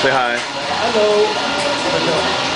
Say hi. Hello.